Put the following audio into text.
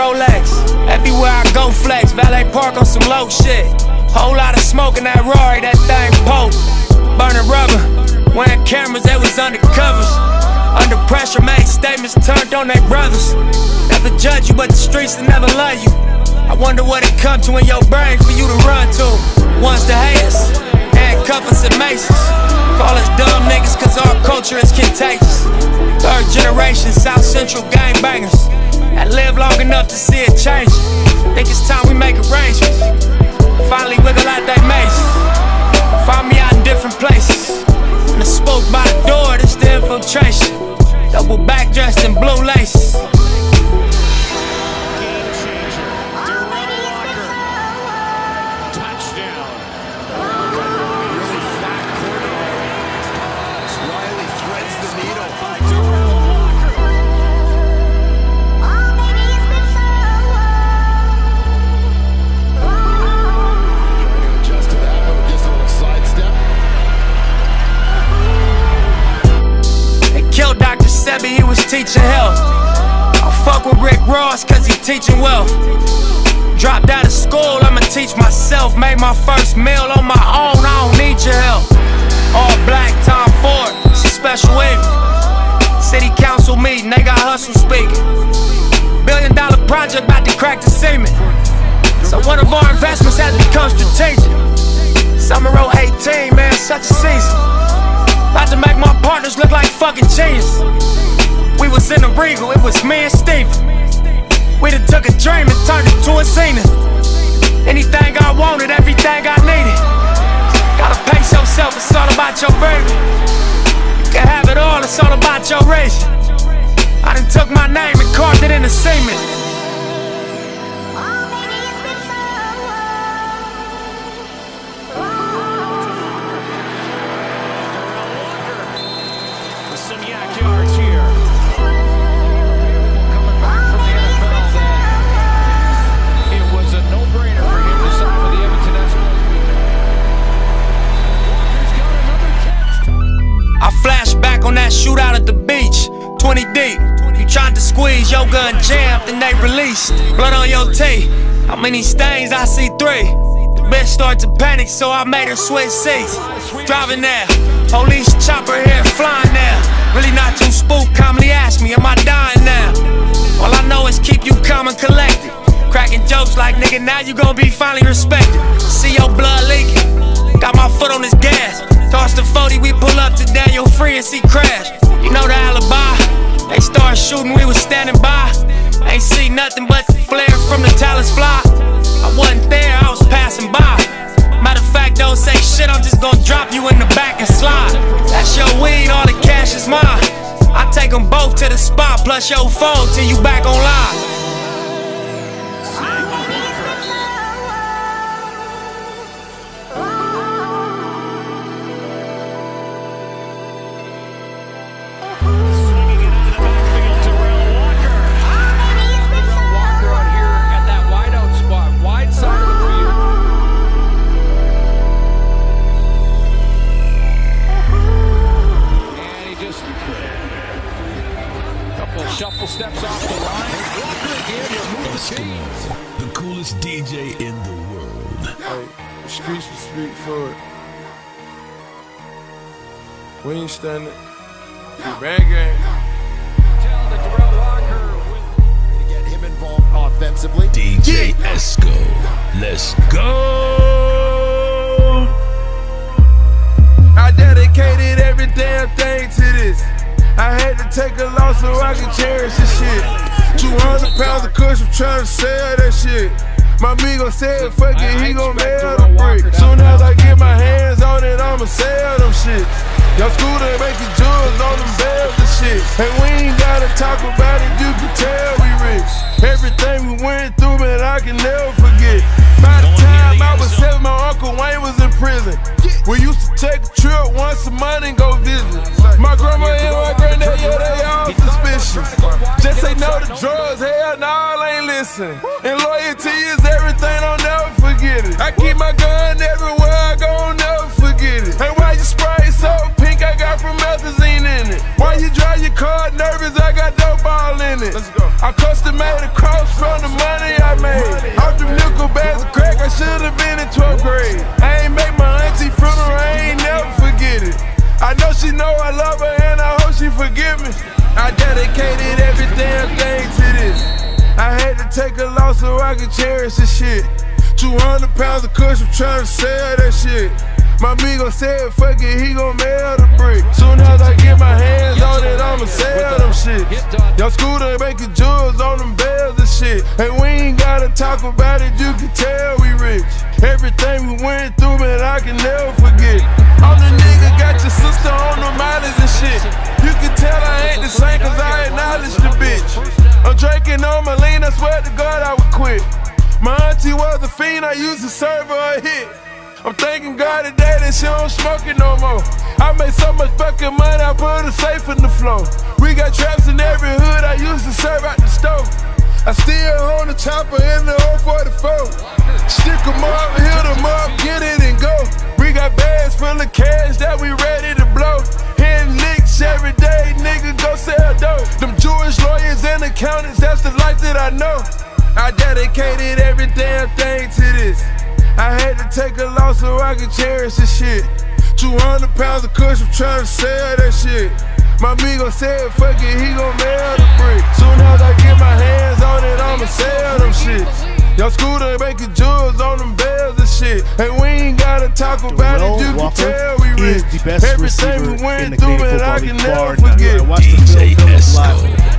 Rolex. Everywhere I go, flex. Valet park on some low shit. Whole lot of smoke in that Rory, that thing poke. Burning rubber. Wearing cameras, they was undercovers. Under pressure, made statements turned on their brothers. Never judge you, but the streets will never love you. I wonder what it come to in your brain for you to run to. Once the haters, handcuff us and maces. Call us dumb niggas, cause our culture is contagious. Third generation South Central gangbangers that live long enough to see it change. Think it's time we make arrangements. Finally wiggle out that maze. Find me out in different places. And the spoke by the door, this the infiltration. Double back dressed in blue laces. Sebi, he was teaching health. I fuck with Rick Ross cause he teaching wealth. Dropped out of school, I'ma teach myself. Made my first meal on my own, I don't need your help. All black, Tom Ford, it's a special evening. City council meeting, they got hustle speaking. Billion dollar project about to crack the cement. So one of our investments has become strategic. Summer 18, man, such a season. About to make my partners look like fucking genius. Was in the Regal, it was me and Steven. We done took a dream and turned it to a scene. Anything I wanted, everything I needed. Gotta pace yourself, it's all about your baby. You can have it all, it's all about your race. I done took my name and carved it in the cement. 20 deep. You tried to squeeze your gun jammed, then they released. Blood on your teeth. How many stains? I see three. The bitch started to panic, so I made her switch seats. Driving there, police chopper here flying there. Really not too spooked, Commonly ask me, am I dying now? All I know is keep you calm and collected. Cracking jokes like, nigga, now you gon' be finally respected. See your blood leaking. Got my foot on this gas. Toss the 40, we pull up to Daniel Free and see crash. You know the alibi. Shooting, we was standing by. Ain't see nothing but the flare from the talents fly. I wasn't there, I was passing by. Matter of fact, don't say shit, I'm just gonna drop you in the back and slide. That's your weed, all the cash is mine. I take them both to the spot, plus your phone till you back online. Steps off the line. Walker again. He'll move the chains. The coolest DJ in the world. Hey, the streets will speak for it. We ain't standing. The bang gang. Tell that Derel Walker to get him involved offensively. DJ Esco. Let's go. Take a loss so I can cherish this shit. 200 pounds of cushion trying to sell that shit. My amigo said, fuck it, he gon' mail And loyalty is everything, I'll never forget it. I keep my gun take a loss so I can cherish this shit. 200 pounds of cushion trying to sell that shit. My amigo said, fuck it, he gon' mail the brick. Soon as I get my hands on it, I'ma sell them shit. Y'all scooter making jewels on them bells and shit. And we ain't gotta talk about it, you can tell we rich. Everything we went through, man, I can never forget. I'm the nigga, got your sister on the mileage and shit. You can tell I ain't the same cause I My auntie was a fiend, I used to serve her a hit. I'm thanking God today that she don't smoke it no more. I made so much fucking money, I put a safe in the floor. We got traps in every hood, I used to serve out the stove. I still on the chopper in the 044. Stick 'em up, hit 'em up, get it and go. We got bags full of cash that we ready to I dedicated every damn thing to this. I had to take a loss so I could cherish this shit. 200 pounds of cushion trying to sell that shit. My amigo said, fuck it, he gon' mail the brick. Soon as I get my hands on it, I'ma sell them shit. Y'all scooter making jewels on them bells and shit. And we ain't gotta talk about Derel it, you Walker can tell we is rich. the best Everything receiver we in went the through, Canadian man, I can League, never bar none. forget. I watched the DJ Phil Phillips live. Esco.